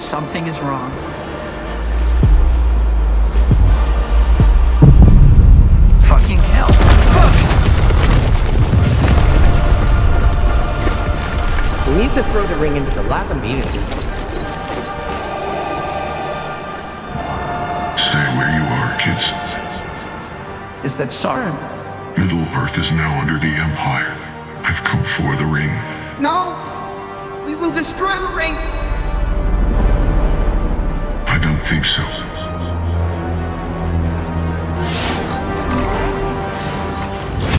Something is wrong. Fucking hell. We need to throw the ring into the lab immediately. Stay where you are, kids. Is that Sauron? Middle Earth is now under the Empire. I've come for the ring. No! We will destroy the ring! Think so.